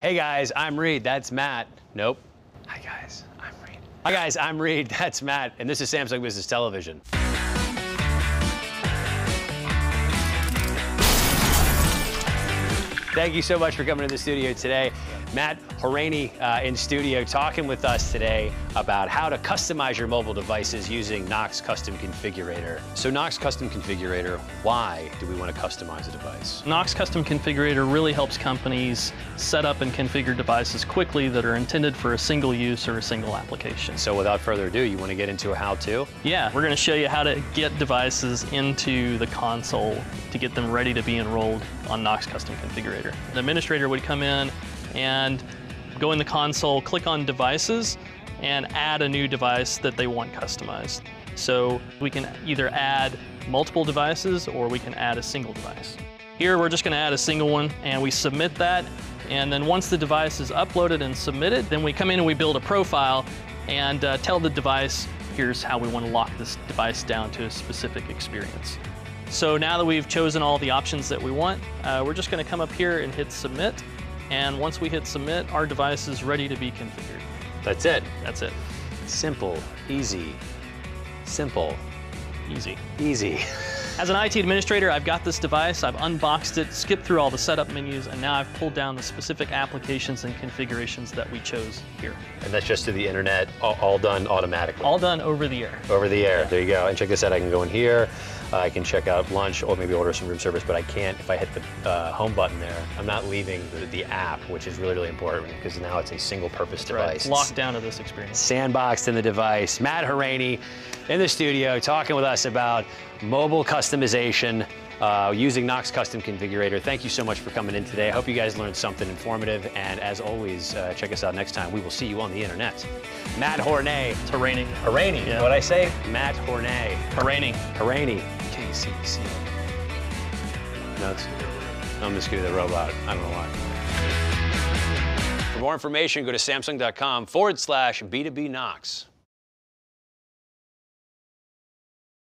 Hey guys, I'm Reed. That's Matt. Nope. Hi guys, I'm Reed. Hi guys, I'm Reed. That's Matt, and this is Samsung Business Television. Thank you so much for coming to the studio today. Matt Horaney uh, in studio talking with us today about how to customize your mobile devices using Knox Custom Configurator. So Knox Custom Configurator, why do we want to customize a device? Knox Custom Configurator really helps companies set up and configure devices quickly that are intended for a single use or a single application. So without further ado, you want to get into a how-to? Yeah, we're going to show you how to get devices into the console to get them ready to be enrolled on Knox Custom Configurator. The administrator would come in and go in the console, click on devices, and add a new device that they want customized. So we can either add multiple devices or we can add a single device. Here we're just gonna add a single one and we submit that. And then once the device is uploaded and submitted, then we come in and we build a profile and uh, tell the device, here's how we wanna lock this device down to a specific experience. So now that we've chosen all the options that we want, uh, we're just gonna come up here and hit submit. And once we hit submit, our device is ready to be configured. That's it. That's it. Simple, easy, simple, Easy. easy. As an IT administrator, I've got this device, I've unboxed it, skipped through all the setup menus, and now I've pulled down the specific applications and configurations that we chose here. And that's just through the internet, all, all done automatically. All done over the air. over the air. There you go. And check this out. I can go in here. I can check out lunch or maybe order some room service, but I can't if I hit the uh, home button there. I'm not leaving the, the app, which is really, really important because now it's a single purpose device. It's locked down to this experience. Sandboxed in the device. Matt Horaney in the studio talking with us about mobile customization uh, using Knox Custom Configurator. Thank you so much for coming in today. I hope you guys learned something informative. And as always, uh, check us out next time. We will see you on the internet. Matt Hornay. It's raining. Yeah. What'd I say? Matt Hornay. Raining. Horaney. KCC. No, it's, I'm just gonna the robot. I don't know why. For more information, go to samsung.com forward slash B2B Knox.